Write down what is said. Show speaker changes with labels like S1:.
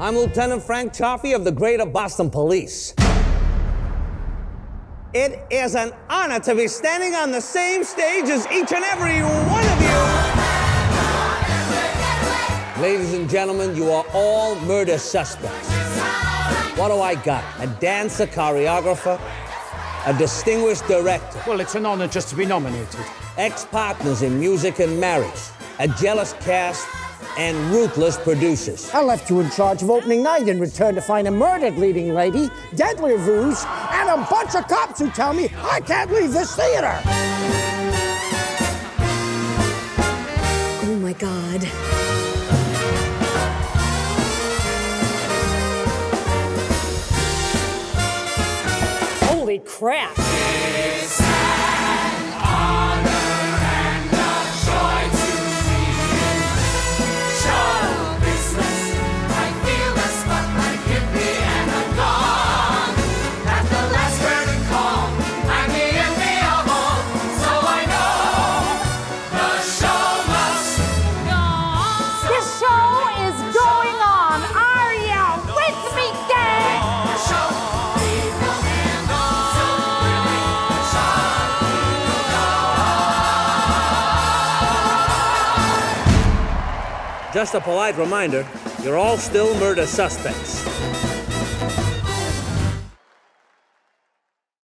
S1: I'm Lieutenant Frank Cioffi of the Greater Boston Police. It is an honor to be standing on the same stage as each and every one of you. Ladies and gentlemen, you are all murder suspects. What do I got? A dancer, choreographer, a distinguished director,
S2: Well, it's an honor just to be nominated.
S1: ex partners in music and marriage, a jealous cast, and ruthless producers.
S3: I left you in charge of opening night in return to find a murdered leading lady, deadly ruse, and a bunch of cops who tell me I can't leave this theater.
S4: Oh my god. Holy crap.
S1: Just a polite reminder you're all still murder suspects.